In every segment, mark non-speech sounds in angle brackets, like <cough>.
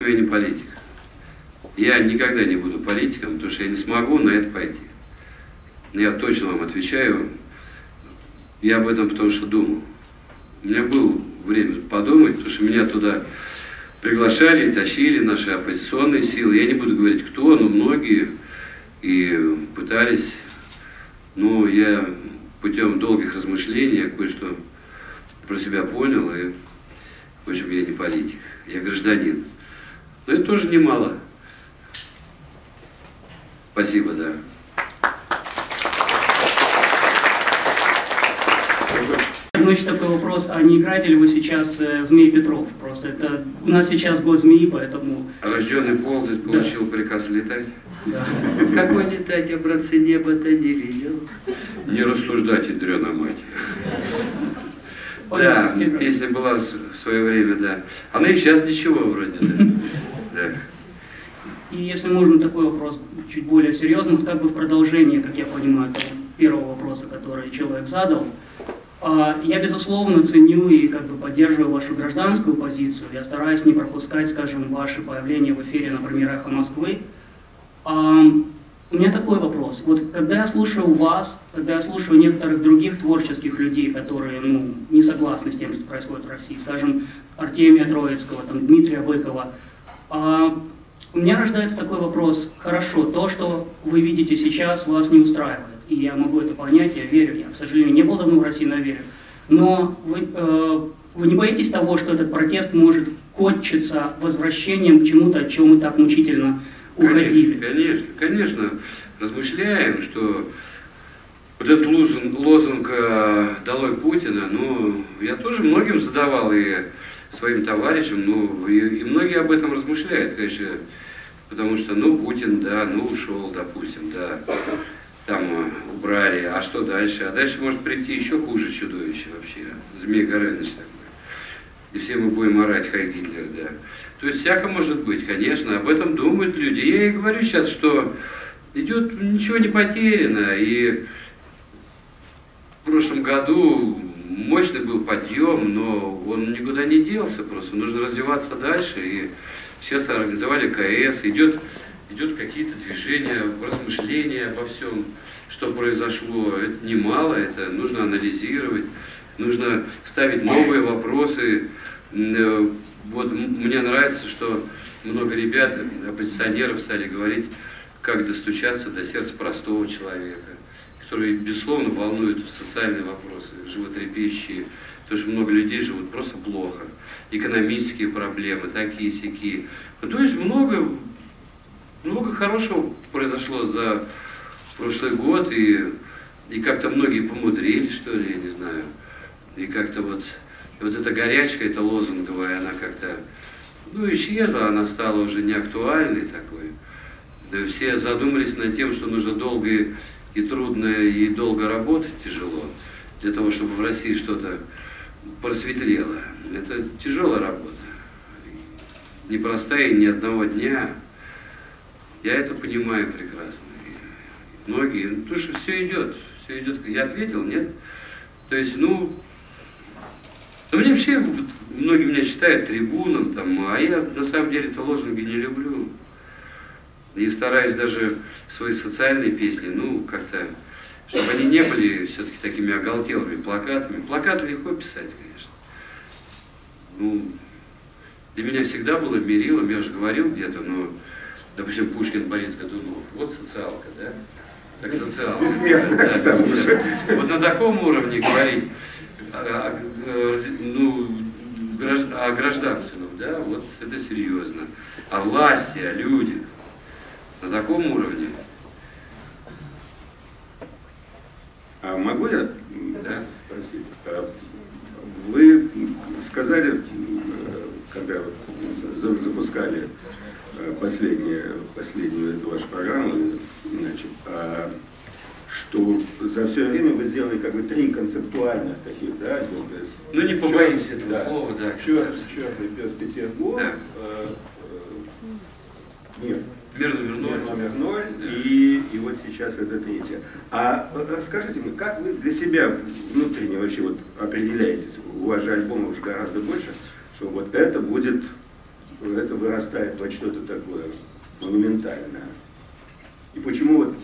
Я не политик. Я никогда не буду политиком, потому что я не смогу на это пойти. Я точно вам отвечаю, я об этом потому что думал. У меня было время подумать, потому что меня туда приглашали, тащили наши оппозиционные силы. Я не буду говорить кто, но многие и пытались. Но я путем долгих размышлений кое-что про себя понял, и, в общем, я не политик, я гражданин. Но это тоже немало. Спасибо, да. Значит, такой вопрос, а не играете ли вы сейчас э, Змей Петров? Просто это у нас сейчас год змеи, поэтому... Рожденный ползать получил приказ летать. Да. Какой летать, я, братцы, небо-то не видел. Не рассуждать, ядрена мать. Да, песня была в свое время, да. Она и сейчас ничего вроде, да. И если можно такой вопрос чуть более серьезный, вот как бы в продолжение, как я понимаю, первого вопроса, который человек задал, а, я, безусловно, ценю и как бы поддерживаю вашу гражданскую позицию. Я стараюсь не пропускать, скажем, ваши появления в эфире, например, «Эхо Москвы». А, у меня такой вопрос. Вот когда я слушаю вас, когда я слушаю некоторых других творческих людей, которые ну, не согласны с тем, что происходит в России, скажем, Артемия Троицкого, там, Дмитрия Быкова, у меня рождается такой вопрос. Хорошо, то, что вы видите сейчас, вас не устраивает. И я могу это понять, я верю. Я, к сожалению, не был давно в России, но верю. Но вы, э, вы не боитесь того, что этот протест может кончиться возвращением к чему-то, от чего мы так мучительно уходили? Конечно, конечно, конечно. Размышляем, что вот этот лозунг, лозунг э, «Долой Путина», ну, я тоже многим задавал и своим товарищам, ну, и, и многие об этом размышляют, конечно, потому что, ну, Путин, да, ну, ушел, допустим, да, там э, убрали, а что дальше? А дальше может прийти еще хуже чудовище вообще, Змей Горыныч такой. И все мы будем орать Хай Гитлер, да. То есть всяко может быть, конечно, об этом думают люди. Я и говорю сейчас, что идет, ничего не потеряно, и в прошлом году мощный был подъем, но он никуда не делся просто. Нужно развиваться дальше. И сейчас организовали КС, идет, идет какие-то движения, размышления обо всем, что произошло. Это немало, это нужно анализировать, нужно ставить новые вопросы. Э, Вот мне нравится, что много ребят, оппозиционеров стали говорить, как достучаться до сердца простого человека которые, безусловно, волнуют социальные вопросы, животрепещущие, потому что много людей живут просто плохо, экономические проблемы, такие сякие. Ну, то есть много, много хорошего произошло за прошлый год, и, и как-то многие помудрили, что ли, я не знаю. И как-то вот, вот эта горячка, эта лозунговая, она как-то, ну, исчезла, она стала уже не актуальной такой. Да все задумались над тем, что нужно долго и- трудно, и долго работать тяжело, для того, чтобы в России что-то просветлело. Это тяжелая работа, непростая, ни одного дня. Я это понимаю прекрасно. И многие, ну, потому что все идет, все идет. Я ответил, нет? То есть, ну, ну, мне вообще, многие меня считают трибуном, там, а я на самом деле это лозунги не люблю. И стараюсь даже свои социальные песни, ну, как-то, чтобы они не были все-таки такими оголтелыми плакатами. Плакаты легко писать, конечно. Ну, для меня всегда было мерилом, я уже говорил где-то, но, допустим, Пушкин, Борис Годунов, вот социалка, да? Так социалка. Да. Вот на таком уровне говорить ну, гражд- о гражданственном, да, вот это серьезно. О власти, о людях. На таком уровне. А могу я Да. спросить? А Вы сказали, когда запускали э, последнюю, последнюю эту вашу программу, значит, а, что за все время вы сделали как бы три концептуальных таких, да, есть Ну, не побоимся этого да, слова, да. чёр- черный пес Петербург, Да. э, э, мир. Мир номер ноль. Мир номер ноль, Да. и, и вот сейчас это третье. А расскажите мне, как вы для себя внутренне вообще вот определяетесь? У вас же альбомов уже гораздо больше, что вот это будет это вырастает во что-то такое монументальное. И почему вот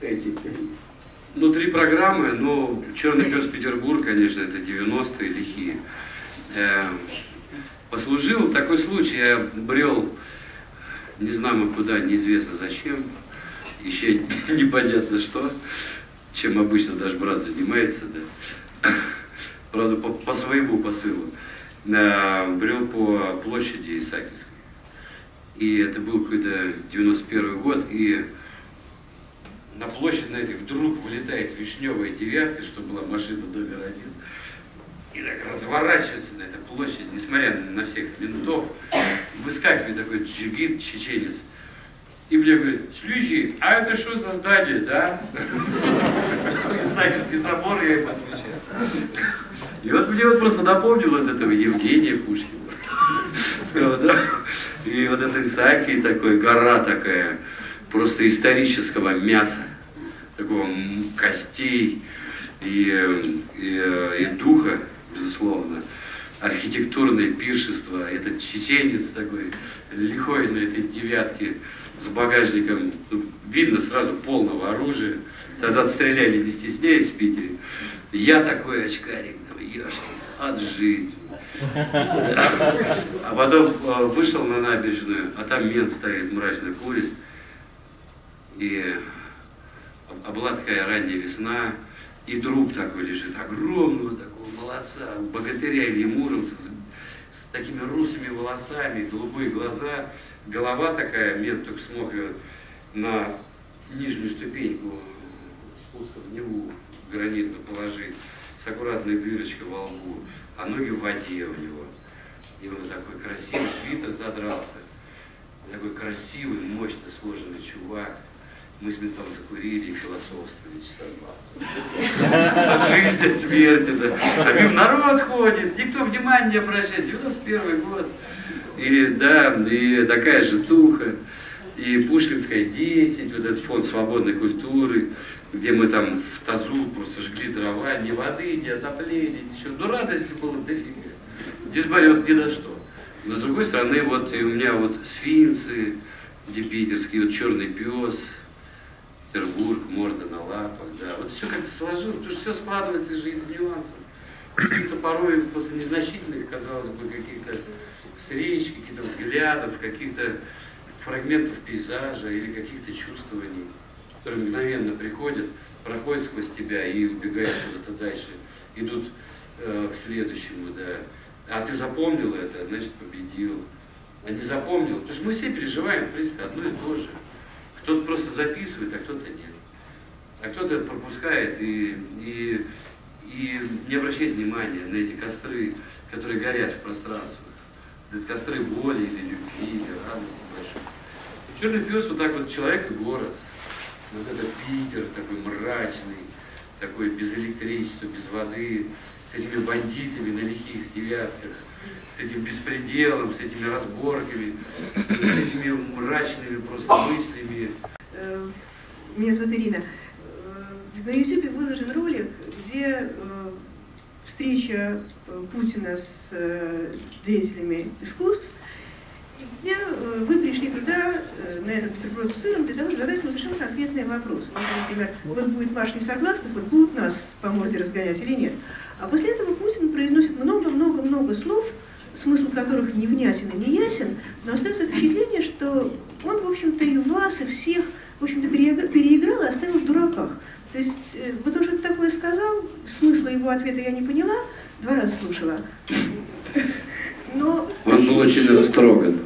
эти три? Ну, три программы, ну, «Черный пес Петербург», конечно, это 90-е лихие. Э, послужил такой случай, я брел, не знаю куда, неизвестно зачем, еще <laughs> непонятно что, чем обычно даже брат занимается, да. <laughs> Правда, по, по своему посылу. Э, брел по площади Исаакиевской. И это был какой-то 91 год, и на площадь на этой вдруг вылетает вишневая девятка, что была машина номер один. И так разворачивается на этой площади, несмотря на всех ментов, выскакивает такой джигит, чеченец, и мне говорит, слушай, а это что за здание, да? Исаакиевский собор, я им отвечаю. И вот мне вот просто напомнил вот этого Евгения Пушкина. Сказал, да? И вот это Исаакий такой, гора такая, просто исторического мяса, такого костей и, и, и духа, безусловно, архитектурное пиршество. Этот чеченец такой лихой на этой девятке с багажником, ну, видно сразу полного оружия. Тогда отстреляли не стесняясь в Питере. Я такой очкарик, ешки, от жизни. А потом э, вышел на набережную, а там мент стоит, мрачно курит. И а была такая ранняя весна, и труп такой лежит, огромного такого молодца, богатыря или муромца, с, с такими русыми волосами, голубые глаза, голова такая, мент только смог ее на нижнюю ступеньку спуска в Неву гранитную положить, с аккуратной дырочкой во лбу, а ноги в воде у него. И он такой красивый свитер задрался, такой красивый, мощно сложенный чувак. Мы с ментом закурили и философствовали часа два. <laughs> Жизнь от смерти, да. Мимо народ ходит, никто внимания не обращает. 91 год. Или, да, и такая же туха. И Пушкинская 10, вот этот фонд свободной культуры, где мы там в тазу просто жгли дрова, ни воды, ни отопления, ничего. Но радости было дофига. Здесь болет ни на что. Но с другой стороны, вот и у меня вот сфинксы, где питерские, вот черный пес, Петербург, морда на лапах, да. Вот все как-то сложилось, потому что все складывается из жизни нюансов. Какие-то порой после незначительных, казалось бы, каких-то встреч, каких-то взглядов, каких-то фрагментов пейзажа или каких-то чувствований, которые мгновенно приходят, проходят сквозь тебя и убегают куда-то дальше, идут э, к следующему, да. А ты запомнил это, значит победил. А не запомнил, потому что мы все переживаем, в принципе, одно и то же. Кто-то просто записывает, а кто-то нет. А кто-то пропускает и, и, и не обращает внимания на эти костры, которые горят в пространстве. Это костры боли или любви, или радости большой. И черный пес вот так вот человек и город. Вот это Питер такой мрачный, такой без электричества, без воды, с этими бандитами на лихих девятках, с этим беспределом, с этими разборками, с этими мрачными просто мыслями. Э, меня зовут Ирина. Э, на YouTube выложен ролик, где э, встреча Путина с деятелями искусств, где вы пришли туда, на этот бутерброд с сыром, для того, чтобы задать ему совершенно конкретные вопросы. Например, вот будет ваш несогласный, вот будут нас по морде разгонять или нет. А после этого Путин произносит много-много-много слов, смысл которых невнятен и неясен, но остается впечатление, что он, в общем-то, и вас, и всех, в общем-то, переиграл и оставил в дураках. То есть, э, вот он что-то такое сказал, смысла его ответа я не поняла, два раза слушала. Но... Он был очень растроган.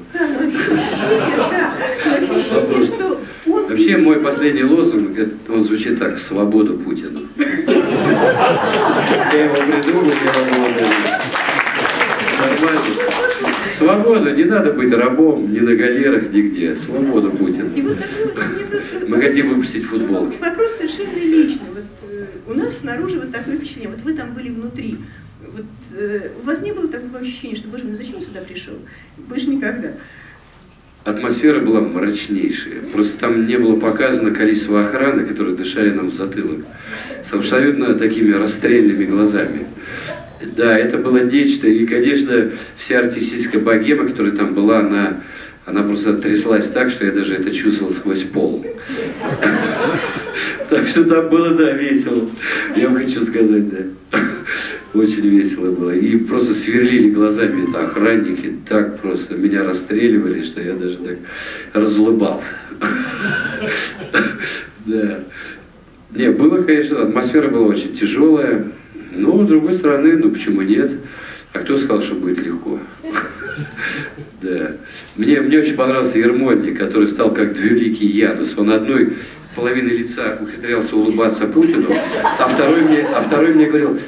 Вообще мой последний лозунг, он звучит так, свободу Путину. Я его придумал, я его Нормально. Свобода, не надо быть рабом ни на галерах, нигде. Свободу Путин. Мы хотим выпустить футболки. Вопрос совершенно личный. Вот, э, у нас снаружи вот такое впечатление. Вот вы там были внутри. Вот, э, у вас не было такого ощущения, что, боже мой, зачем я сюда пришел? Больше никогда. Атмосфера была мрачнейшая. Просто там не было показано количество охраны, которые дышали нам в затылок. С абсолютно такими расстрельными глазами. Да, это было нечто. И, конечно, вся артистическая богема, которая там была, она, она просто тряслась так, что я даже это чувствовал сквозь пол. Так что там было, да, весело. Я вам хочу сказать, да. Очень весело было. И просто сверлили глазами это охранники, так просто меня расстреливали, что я даже так разулыбался. <laughs> Да. Не, было, конечно, атмосфера была очень тяжелая, но, с другой стороны, ну почему нет? А кто сказал, что будет легко? <laughs> Да. Мне, мне очень понравился Ермольник, который стал как двуликий Янус. Он одной половиной лица ухитрялся улыбаться Путину, а второй мне, а второй мне говорил,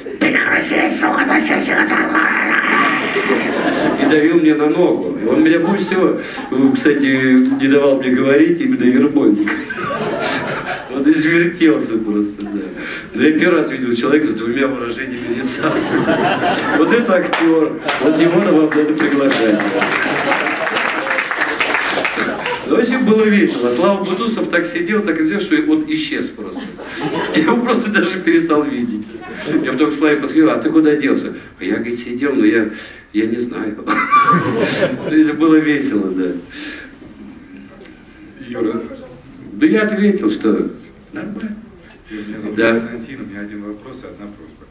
и давил мне на ногу. И он меня больше всего, кстати, не давал мне говорить, именно Ермольник. Он извертелся просто, да. Но я первый раз видел человека с двумя выражениями лица. Вот это актер. Вот его вам надо приглашать. Ну, общем, было весело. Слава Бутусов так сидел, так и сделал, что он исчез просто. Я его просто даже перестал видеть. Я потом к Славе подходил, а ты куда делся? А я, говорит, сидел, но я, я не знаю. <laughs> То есть было весело, да. Юра, да я ответил, что нормально. Меня зовут Да. Константин, у меня один вопрос и одна просьба.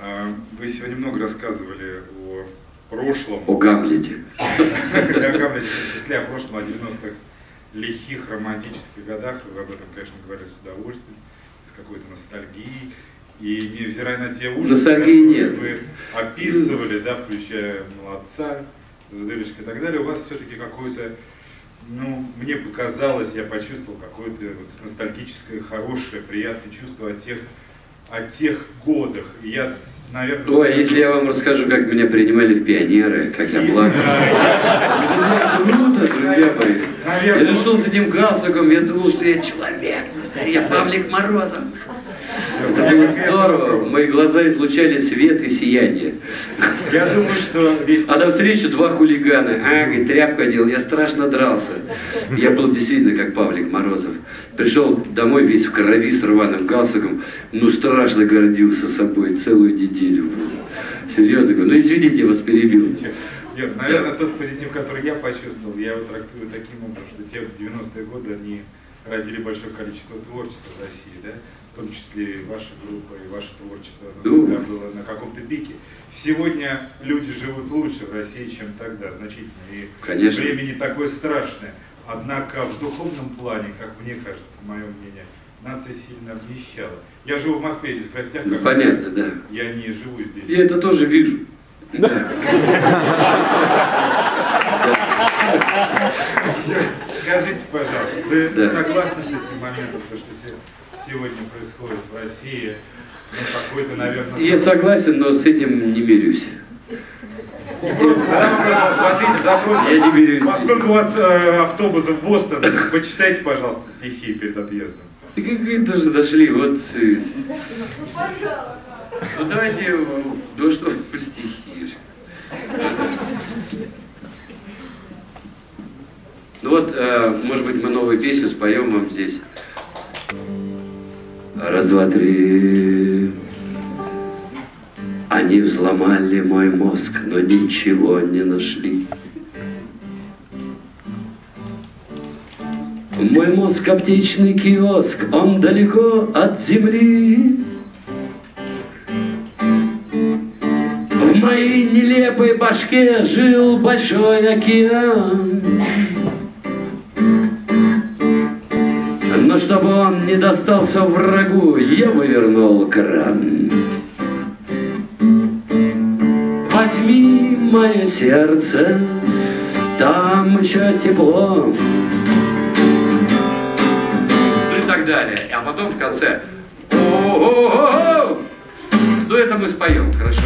А, Вы сегодня много рассказывали о прошлом, О Гамлете. для Гамлета, в том числе о прошлом, о 90-х лихих романтических годах. Вы об этом, конечно, говорили с удовольствием, с какой-то ностальгией. И невзирая на те ужасы, которые нет. вы описывали, да, включая молодца, с дырочкой и так далее, у вас все-таки какое-то, ну, мне показалось, я почувствовал какое-то вот ностальгическое, хорошее, приятное чувство о тех, о тех годах. И я, с- наверное, Ой, если я вам расскажу, как меня принимали в пионеры, как я плакал. Круто, друзья мои. Я решил с этим галстуком, я думал, что я человек, я Павлик Морозов. Это было здорово, мои глаза излучали свет и сияние. я думаю, что весь А навстречу два хулигана. А, говорит, тряпку одел, я страшно дрался. Я был действительно как Павлик Морозов. Пришел домой весь в крови с рваным галстуком, ну страшно гордился собой целую неделю. Серьезно говорю, ну извините, я вас перебил. Нет, наверное, тот позитив, который я почувствовал, я его трактую таким образом, что те 90-е годы, они родили большое количество творчества в России, да? В том числе и ваша группа, и ваше творчество всегда было на каком-то пике. Сегодня люди живут лучше в России, чем тогда, значительно. И Конечно. время не такое страшное. Однако в духовном плане, как мне кажется, мое мнение, нация сильно обнищала. Я живу в Москве, здесь в гостях, Ну, понятно, да. я не живу здесь. Я это тоже вижу. Скажите, пожалуйста, вы согласны с этим моментом, то, что сегодня происходит в России? Ну, какой-то, наверное... Я согласен, но с этим не мирюсь. Я не мирюсь. Поскольку у вас э, автобус в Бостон, почитайте, пожалуйста, стихи перед отъездом. Да как вы тоже дошли, вот... э, Ну давайте, э, ну что, стихи. Ну вот, э, может быть, мы новую песню споем вам здесь. Раз, два, три. Они взломали мой мозг, но ничего не нашли. Мой мозг аптечный киоск, он далеко от земли. В моей нелепой башке жил большой океан. Чтобы он не достался врагу, я вывернул кран. Возьми мое сердце, там еще тепло. Ну и так далее. А потом в конце. О-о-о-о! Ну это мы споем, хорошо.